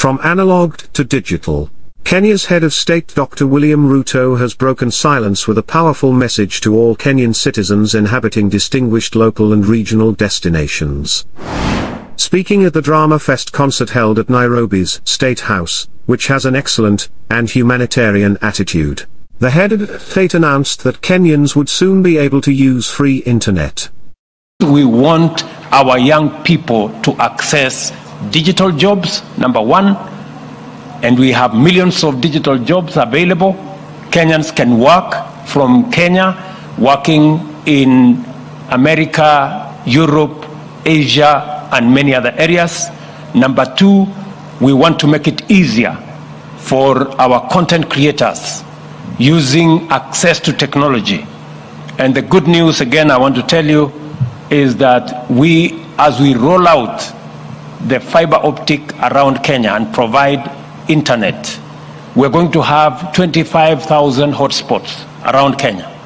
From analog to digital, Kenya's head of state Dr. William Ruto has broken silence with a powerful message to all Kenyan citizens inhabiting distinguished local and regional destinations. Speaking at the Drama Fest concert held at Nairobi's State House, which has an excellent and humanitarian attitude, the head of state announced that Kenyans would soon be able to use free internet. We want our young people to access digital jobs, number one, and we have millions of digital jobs available. Kenyans can work from Kenya, working in America, Europe, Asia, and many other areas. Number two, we want to make it easier for our content creators using access to technology. And the good news, again, I want to tell you, is that we, as we roll out the fiber optic around Kenya and provide internet, we're going to have 25,000 hotspots around Kenya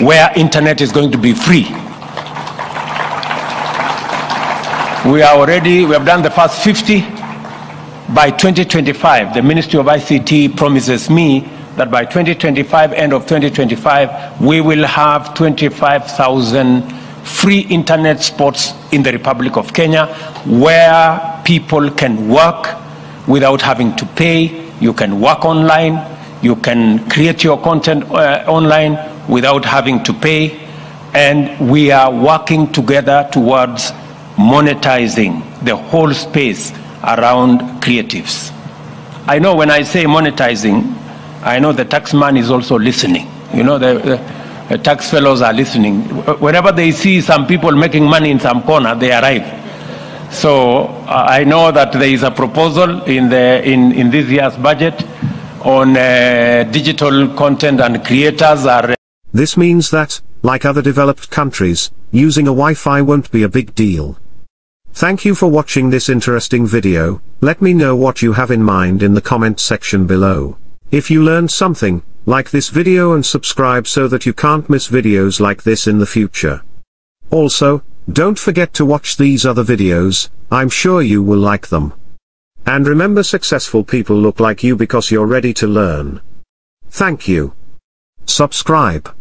where internet is going to be free. We are already, we have done the first 50. By 2025, the Ministry of ICT promises me that by 2025, end of 2025, we will have 25,000 free internet spots in the Republic of Kenya where people can work without having to pay. You can work online. You can create your content uh, online without having to pay. And we are working together towards monetizing the whole space around creatives. I know when I say monetizing, I know the tax man is also listening. You know, the, the, the tax fellows are listening. Whenever they see some people making money in some corner, they arrive. So uh, I know that there is a proposal in, the, in, in this year's budget on uh, digital content and creators are. This means that, like other developed countries, using a Wi-Fi won't be a big deal. Thank you for watching this interesting video, let me know what you have in mind in the comment section below. If you learned something, like this video and subscribe so that you can't miss videos like this in the future. Also, don't forget to watch these other videos, I'm sure you will like them. And remember successful people look like you because you're ready to learn. Thank you. Subscribe.